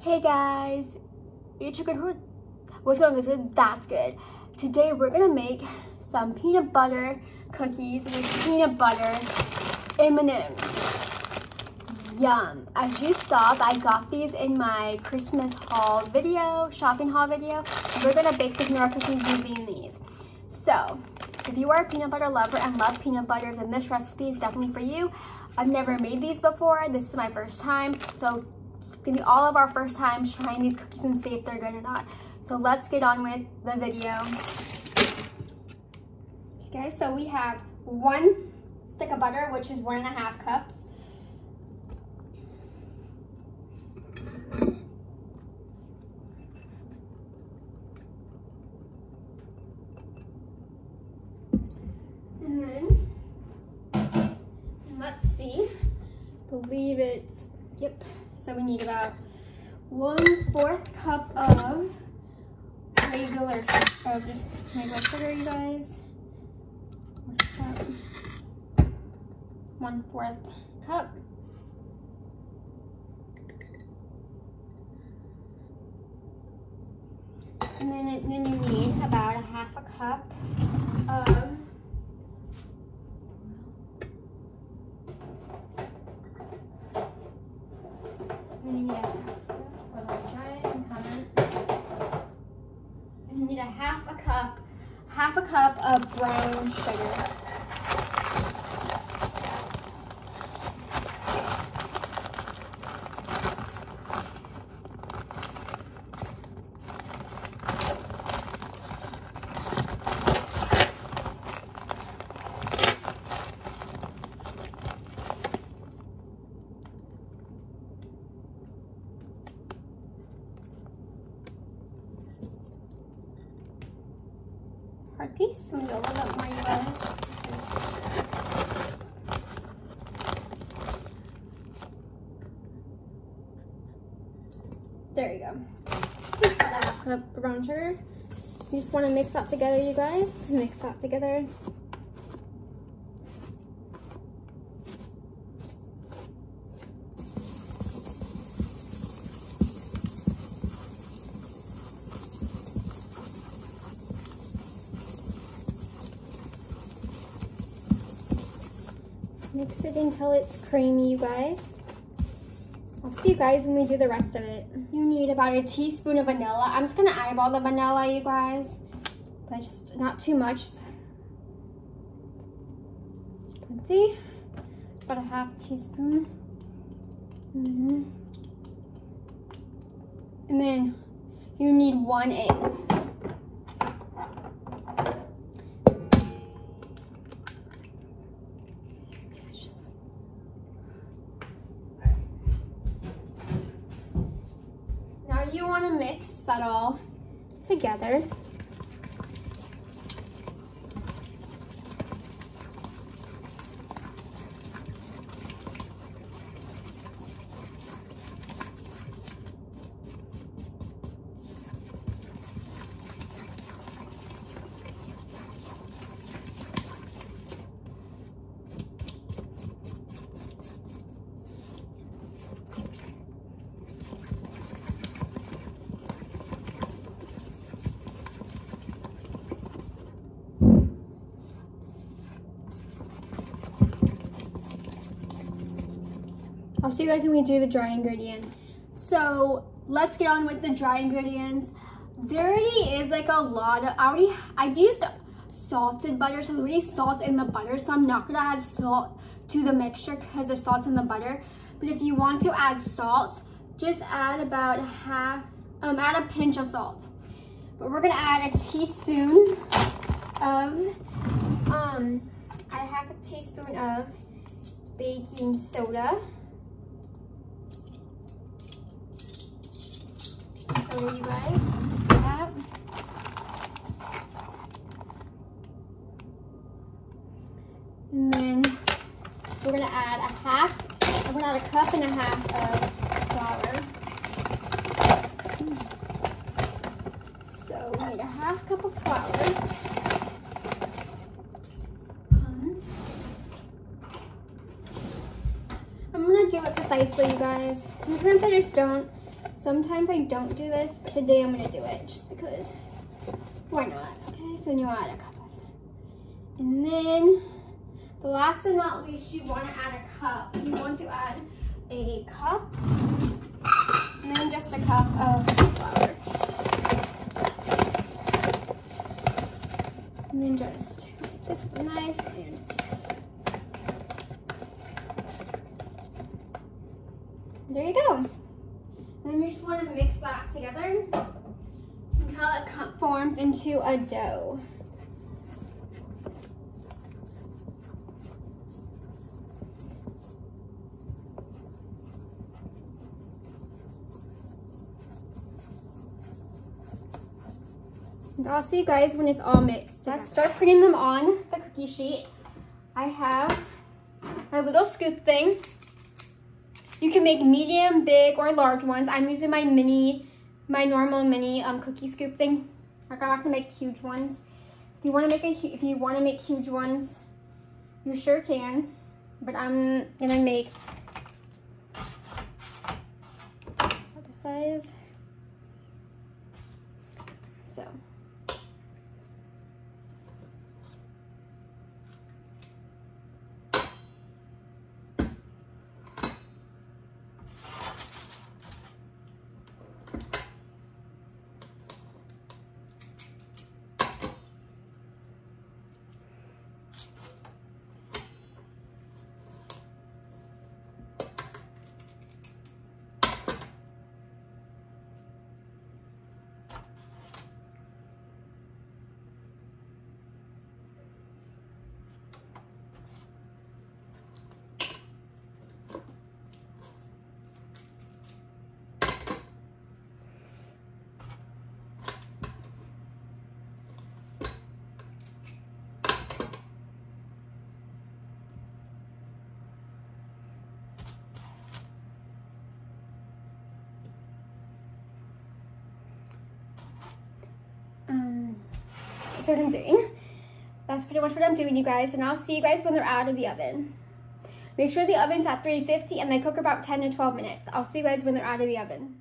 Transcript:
Hey guys, it's your good What's going on? That's good. Today we're gonna make some peanut butter cookies with peanut butter M&M's. Yum. As you saw, I got these in my Christmas haul video, shopping haul video. We're gonna bake some peanut cookies using these. So, if you are a peanut butter lover and love peanut butter, then this recipe is definitely for you. I've never made these before. This is my first time. So gonna be all of our first times trying these cookies and see if they're good or not. So let's get on with the video. Okay, so we have one stick of butter, which is one and a half cups. And then, let's see, believe it's, yep. So we need about one fourth cup of regular, of just regular sugar, you guys. One fourth cup. And then, then you need about a half a cup of And you need a, and you need a half a cup, half a cup of brown sugar. Piece. I'm little bit more you guys. There you go. Cup uh, brown sugar. You just want to mix that together, you guys. Mix that together. Mix it until it's creamy, you guys. I'll see you guys when we do the rest of it. You need about a teaspoon of vanilla. I'm just gonna eyeball the vanilla, you guys. But just not too much. Plenty. About a half teaspoon. Mm -hmm. And then you need one egg. You want to mix that all together. I'll you guys when we do the dry ingredients. So let's get on with the dry ingredients. There already is like a lot of, I already, I used salted butter, so there's already salt in the butter, so I'm not gonna add salt to the mixture because there's salt in the butter. But if you want to add salt, just add about half, um, add a pinch of salt. But we're gonna add a teaspoon of, um, I have a teaspoon of baking soda. So you guys. And then we're gonna add a half, I'm gonna add a cup and a half of flour. So we need a half cup of flour. I'm gonna do it precisely, you guys. Sometimes I just don't. Sometimes I don't do this, but today I'm gonna do it just because why not? Okay, so then you wanna add a cup of. And then the last and not least, you wanna add a cup. You want to add a cup and then just a cup of flour. And then just make this with a knife and there you go. And then you just want to mix that together until it forms into a dough. And I'll see you guys when it's all mixed. Let's start putting them on the cookie sheet. I have my little scoop thing. You can make medium, big, or large ones. I'm using my mini, my normal mini um, cookie scoop thing. Like I'm not gonna make huge ones. If you wanna make a, if you wanna make huge ones, you sure can. But I'm gonna make the size. So. That's what I'm doing. That's pretty much what I'm doing, you guys. And I'll see you guys when they're out of the oven. Make sure the oven's at 350 and they cook about 10 to 12 minutes. I'll see you guys when they're out of the oven.